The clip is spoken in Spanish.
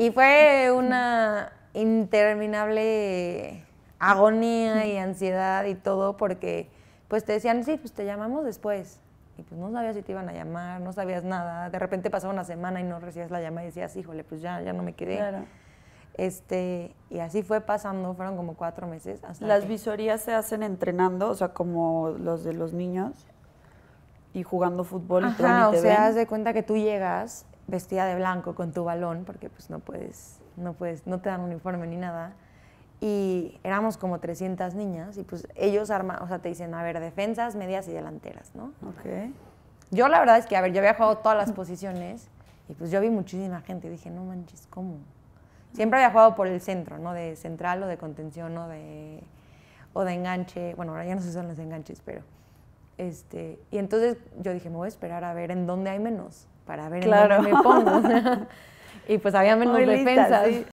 Y fue una interminable agonía y ansiedad y todo porque pues te decían, sí, pues te llamamos después. Y pues no sabías si te iban a llamar, no sabías nada. De repente pasaba una semana y no recibías la llamada y decías, híjole, pues ya, ya no me quedé. Claro. Este, y así fue pasando, fueron como cuatro meses. Hasta Las que- visorías se hacen entrenando, o sea, como los de los niños y jugando fútbol Ajá, y o sea, haz de cuenta que tú llegas vestida de blanco con tu balón, porque pues no puedes, no puedes, no te dan uniforme ni nada. Y éramos como 300 niñas y pues ellos arman, o sea, te dicen, a ver, defensas, medias y delanteras, ¿no? Ok. Yo la verdad es que, a ver, yo había jugado todas las posiciones y pues yo vi muchísima gente y dije, no manches, ¿cómo? Siempre había jugado por el centro, ¿no? De central o de contención o de, o de enganche. Bueno, ahora ya no se usan los enganches, pero... Este, y entonces yo dije, me voy a esperar a ver en dónde hay menos, para ver Claro. en dónde me pongo. y pues había menos Muy lista, defensas. sí.